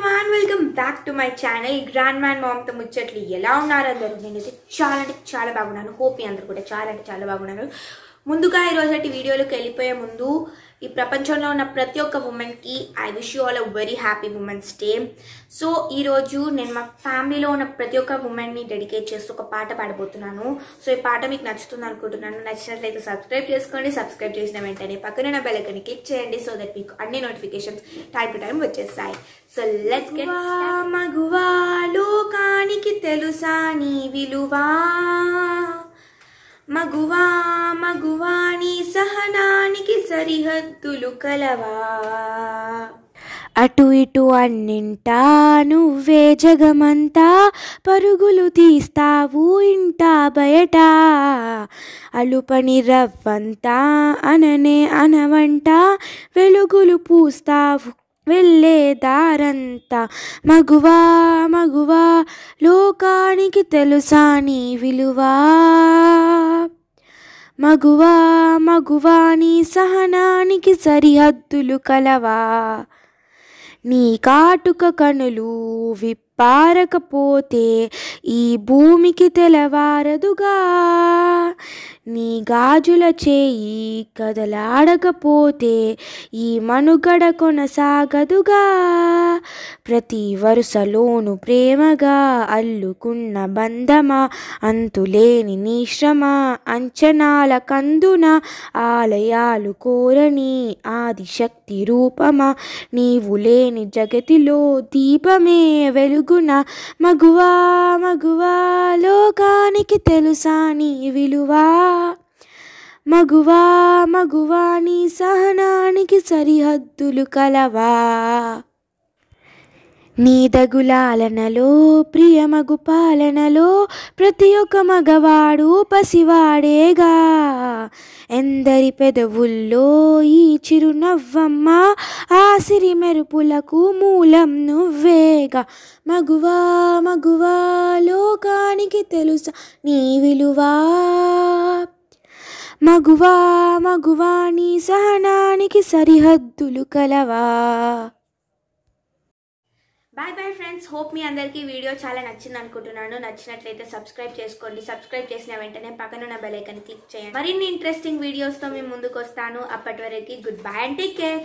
Everyone welcome back to my channel grand man మామ్తో ముచ్చట్లు ఎలా ఉన్నారు అందరూ? నేనైతే చాలా అంటే చాలా బాగున్నాను. హోప్ అందరు కూడా చాలా అంటే చాలా బాగున్నారు. ముందుగా ఈ వీడియోలోకి వెళ్ళిపోయే ముందు ఈ ప్రపంచంలో ఉన్న ప్రతి ఒక్క ఉమెన్కి I wish you all a very happy women's day so ఈరోజు నేను మా ఫ్యామిలీలో ఉన్న ప్రతి ఒక్క ఉమెన్ని డెడికేట్ చేస్తూ ఒక పాట పాడబోతున్నాను. సో ఈ పాట మీకు నచ్చుతుంది అనుకుంటున్నాను. నచ్చినట్లయితే సబ్స్క్రైబ్ చేసుకోండి. సబ్స్క్రైబ్ చేసిన వెంటనే పక్కన నా బెల్ క్లిక్ చేయండి సో దట్ మీకు అన్ని నోటిఫికేషన్స్ టైం టు టైం వచ్చేస్తాయి. సో లెట్స్ గెట్ మగువా లోకానికి తెలుసా నీ విలువా? మగువా మగువాణి సహనానికి సరిహద్దులు కలవా. అటు ఇటు అన్నింటా నువ్వే జగమంతా పరుగులు తీస్తావు ఇంటా బయట. అలుపని రవ్వంతా అననే అనవంట వెలుగులు పూస్తావు వెళ్ళే దారంతా. మగువా మగువా లోకానికి తెలుసా నీ విలువా? మగువా మగువా నీ సహనానికి సరిహద్దులు కలవా. నీ కాటుక కనులు విప్పారకపోతే ఈ భూమికి తెలవారదుగా నీ గాజుల చేయి కదలాడకపోతే ఈ మనుగడ కొనసాగదుగా. ప్రతి వరుసలోను ప్రేమగా అల్లుకున్న బంధమా అంతులేని నిశ్రమ అంచనాల కందున ఆలయాలు కోరని ఆదిశక్తి రూపమా నీవు లేని జగతిలో దీపమే వెలుగున. మగువా మగువా లోకానికి తెలుసా నీ విలువా? మగువా మగువా నీ సహనానికి సరిహద్దులు కలవా. నీ దగులాలనలో ప్రియమగు పాలనలో ప్రతి ఒక్క మగవాడు పసివాడేగా. ఎందరి పెదవుల్లో ఈ చిరునవ్వమ్మ ఆ సిరి మెరుపులకు మూలం నువ్వేగా. మగువా మగువా లోకానికి తెలుసా నీ విలువా. మగువా మగువా నీ సహనానికి సరిహద్దులు కలవా. బాయ్ బాయ్ ఫ్రెండ్స్ హోప్ మీ అందరికీ వీడియో చాలా నచ్చింది అనుకుంటున్నాను. నచ్చినట్లయితే సబ్స్క్రైబ్ చేసుకోండి. సబ్స్క్రైబ్ చేసిన వెంటనే పక్కనున్న బెల్ ఐకన్ క్లిక్ చేయండి. మరిన్ని ఇంట్రెస్టింగ్ వీడియోస్తో మేము ముందుకు వస్తాను. అప్పటి వరకు good bye and take care